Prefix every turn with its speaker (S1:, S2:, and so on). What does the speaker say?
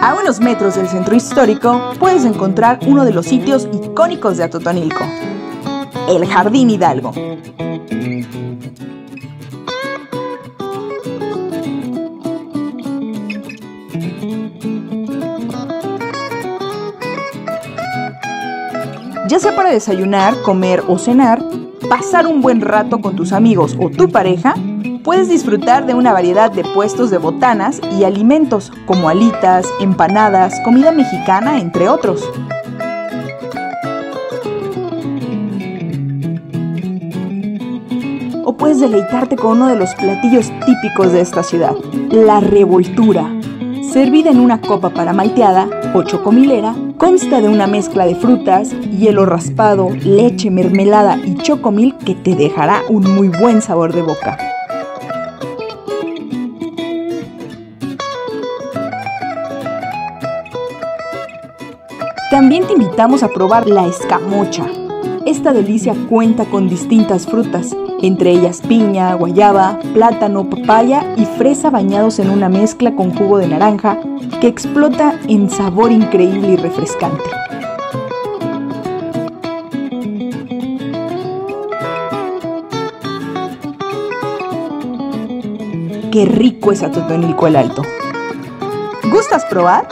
S1: A unos metros del centro histórico puedes encontrar uno de los sitios icónicos de Atotonilco, el Jardín Hidalgo. Ya sea para desayunar, comer o cenar, pasar un buen rato con tus amigos o tu pareja, puedes disfrutar de una variedad de puestos de botanas y alimentos como alitas, empanadas, comida mexicana, entre otros. O puedes deleitarte con uno de los platillos típicos de esta ciudad, la revoltura. Servida en una copa para malteada o chocomilera, consta de una mezcla de frutas, hielo raspado, leche, mermelada y chocomil que te dejará un muy buen sabor de boca. También te invitamos a probar la escamocha. Esta delicia cuenta con distintas frutas, entre ellas piña, guayaba, plátano, papaya y fresa bañados en una mezcla con jugo de naranja que explota en sabor increíble y refrescante. ¡Qué rico es Atotonilco el Alto! ¿Gustas probar?